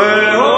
oh